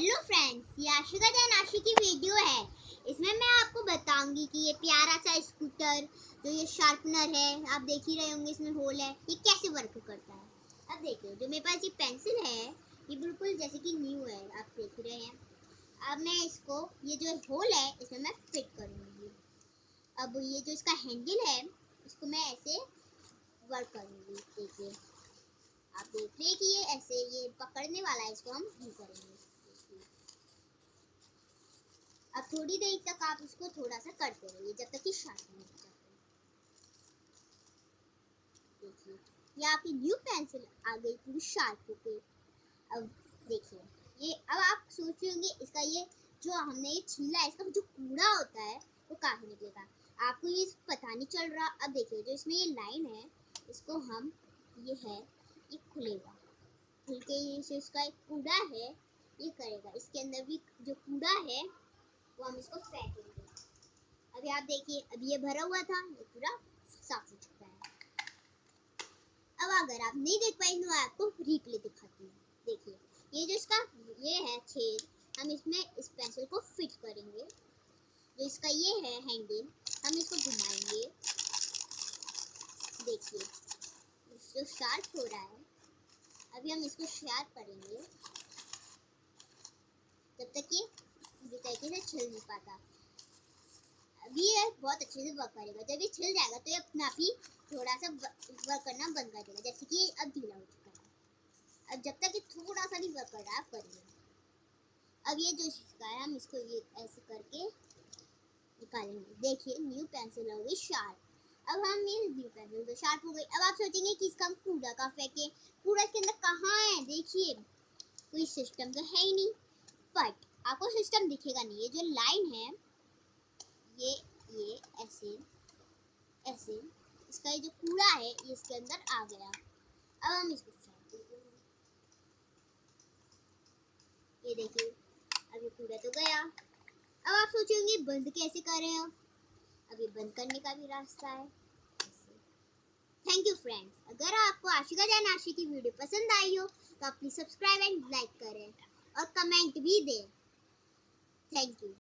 Hello friends ये आशिका जैन आशी की वीडियो है। इसमें मैं आपको बताऊँगी कि ये प्यारा सा स्कूटर जो ये शार्पनर है, आप देख ही रहे होंगे इसमें होल है, ये कैसे वर्क करता है? अब देखिए, जो मेरे पास ये पेंसिल है, ये बिल्कुल जैसे कि न्यू है, आप देख ही रहे हैं। अब मैं इसको, ये जो होल है, इसमें मैं फिट करूँगी। अब ये जो इसका हैंडल है, इसको मैं ऐसे वर्क करूँगी, देखिए। आप देख रहे हैं कि ये ऐसे, ये पकड़ने वाला है, इसको हम नहीं करेंगे अब थोड़ी देर तक आप इसको थोड़ा सा करते रहिए जब तक कि शार्प नहीं हो जाते। देखिए, ये आपकी न्यू पेंसिल आ गई पूरी शार्प होके अब देखिए, ये अब आप सोच रहे होंगे, इसका ये जो हमने ये छीला है, इसका जो कूड़ा होता है, वो कहाँ निकलेगा? आपको ये पता नहीं चल रहा। अब देखिए, जो इसमें ये लाइन है, इसको हम, ये है, ये खुलेगा। खुल के ये इसका एक कूड़ा है, ये करेगा। इसके अंदर भी जो कूड़ा है वो हम इसको फेंकेंगे अभी आप देखिए, अभी ये भरा हुआ था, ये पूरा साफ़ हो चुका है। अब अगर आप नहीं देख पाए तो आपको रिप्ले दिखाती हूँ। देखिए, ये जो इसका, ये है छेद, हम इसमें इस पेंसिल को फिट करेंगे। जो इसका ये है हैंडल हम इसको घुमाएँगे। देखिए जो शार्प हो रहा है, अभी हम इसको शार्प करेंगे। जब तक ये तरीके से छिल नहीं पाता। अभी ये बहुत अच्छे से वर्क करेगा। जब ये छिल जाएगा तो ये अपना आप ही थोड़ा सा वर्क करना बंद कर देगा। जैसे कि अब ढीला हो चुका है। अब जब तक ये थोड़ा सा भी वर्क कर रहा है, आप करिए अब ये जो इसका है, हम इसको ये ऐसे करके निकालेंगे। देखिए न्यू पेंसिल हो गई शार्प अब हम ये व्यू पेंसिल तो शार्प हो गई। अब आप सोचेंगे कि इसका हम कूड़ा का फेंके कूड़ा इसके अंदर कहाँ है? देखिए, कोई सिस्टम तो है ही नहीं। बट आपको सिस्टम दिखेगा नहीं। ये जो लाइन है, ये ये, ऐसे ऐसे, इसका ये जो कूड़ा है, ये इसके अंदर आ गया। अब हम इसको ये देखिए, अब ये कूड़ा तो गया। अब आप सोचेंगे बंद कैसे कर करें अब अभी बंद करने का भी रास्ता है। थैंक यू फ्रेंड्स अगर आपको आशिका जैन आशी की वीडियो पसंद आई हो तो आप प्लीज़ सब्सक्राइब एंड लाइक करें और कमेंट भी दें। Thank you